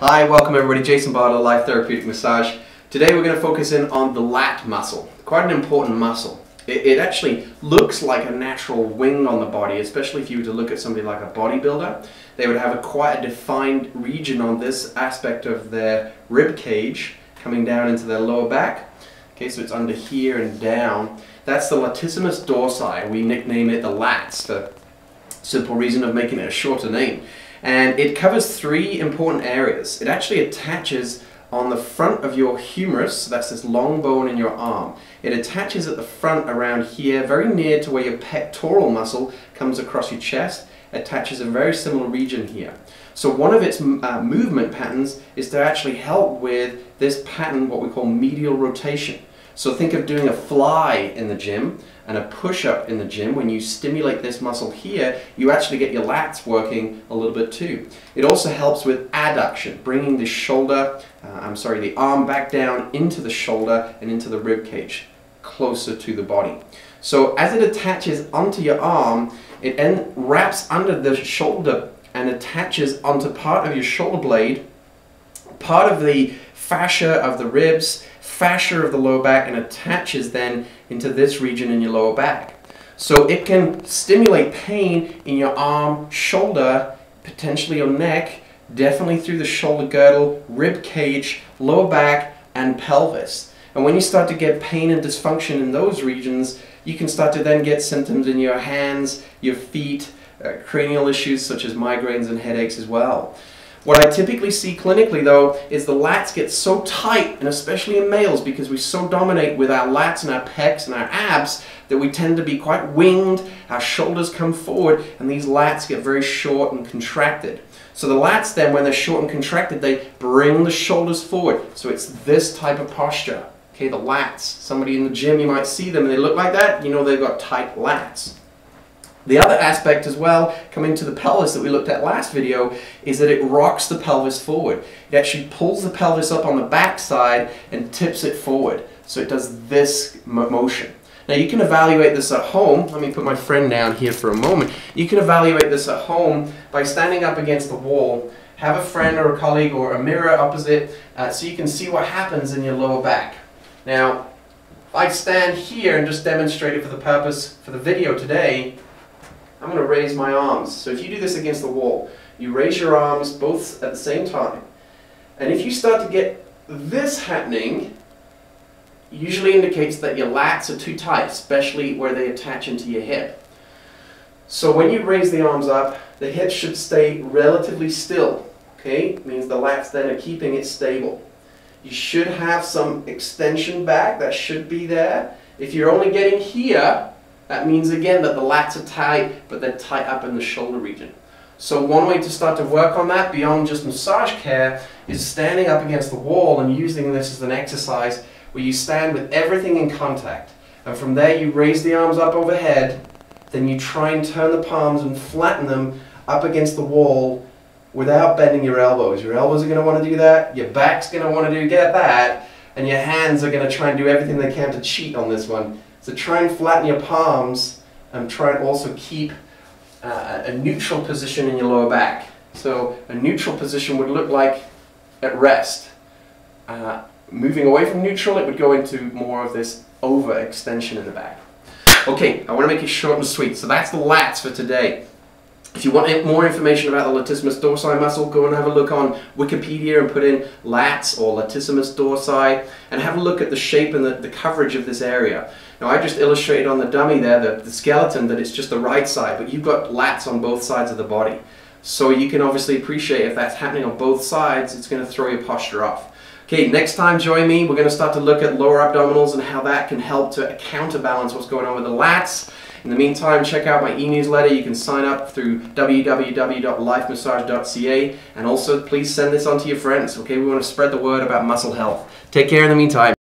Hi, welcome everybody. Jason Barlow, Life Therapeutic Massage. Today we're going to focus in on the lat muscle. Quite an important muscle. It, it, actually looks like a natural wing on the body, especially if you were to look at somebody like a bodybuilder. They would have a quite a defined region on this aspect of their rib cage coming down into their lower back. Okay, so it's under here and down. That's the latissimus dorsi. We nickname it the lats for simple reason of making it a shorter name. And it covers three important areas. It actually attaches on the front of your humerus, so that's this long bone in your arm. It attaches at the front around here, very near to where your pectoral muscle comes across your chest, attaches a very similar region here. So one of its uh, movement patterns is to actually help with this pattern, what we call medial rotation. So think of doing a fly in the gym and a push-up in the gym. When you stimulate this muscle here, you actually get your lats working a little bit too. It also helps with adduction, bringing the shoulder, uh, I'm sorry, the arm back down into the shoulder and into the rib cage, closer to the body. So as it attaches onto your arm, it then wraps under the shoulder and attaches onto part of your shoulder blade, part of the fascia of the ribs, fascia of the low back, and attaches then into this region in your lower back. So it can stimulate pain in your arm, shoulder, potentially your neck, definitely through the shoulder girdle, rib cage, lower back, and pelvis. And when you start to get pain and dysfunction in those regions, you can start to then get symptoms in your hands, your feet, uh, cranial issues such as migraines and headaches as well. What I typically see clinically though is the lats get so tight, and especially in males because we so dominate with our lats and our pecs and our abs that we tend to be quite winged, our shoulders come forward, and these lats get very short and contracted. So the lats then, when they're short and contracted, they bring the shoulders forward. So it's this type of posture. Okay, the lats. Somebody in the gym, you might see them and they look like that, you know they've got tight lats. The other aspect as well, coming to the pelvis that we looked at last video, is that it rocks the pelvis forward. It actually pulls the pelvis up on the back side and tips it forward. So it does this motion. Now you can evaluate this at home. Let me put my friend down here for a moment. You can evaluate this at home by standing up against the wall. Have a friend or a colleague or a mirror opposite uh, so you can see what happens in your lower back. Now, I stand here and just demonstrate it for the purpose for the video today. I'm going to raise my arms. So if you do this against the wall, you raise your arms both at the same time. And if you start to get this happening, usually indicates that your lats are too tight, especially where they attach into your hip. So when you raise the arms up, the hips should stay relatively still. Okay, means the lats then are keeping it stable. You should have some extension back, that should be there. If you're only getting here, that means again that the lats are tight, but they're tight up in the shoulder region. So one way to start to work on that beyond just massage care is standing up against the wall and using this as an exercise where you stand with everything in contact. And from there you raise the arms up overhead, then you try and turn the palms and flatten them up against the wall without bending your elbows. Your elbows are going to want to do that, your back's going to want to do get that, and your hands are going to try and do everything they can to cheat on this one. So try and flatten your palms and try and also keep uh, a neutral position in your lower back. So a neutral position would look like at rest. Uh, moving away from neutral, it would go into more of this overextension in the back. Okay, I want to make it short and sweet. So that's the lats for today. If you want more information about the latissimus dorsi muscle, go and have a look on Wikipedia and put in lats or latissimus dorsi and have a look at the shape and the, the coverage of this area. Now I just illustrated on the dummy there, the, the skeleton, that it's just the right side, but you've got lats on both sides of the body. So you can obviously appreciate if that's happening on both sides, it's going to throw your posture off. Okay, next time join me, we're going to start to look at lower abdominals and how that can help to counterbalance what's going on with the lats. In the meantime, check out my e-newsletter. You can sign up through www.lifemassage.ca and also please send this on to your friends. Okay, we want to spread the word about muscle health. Take care in the meantime.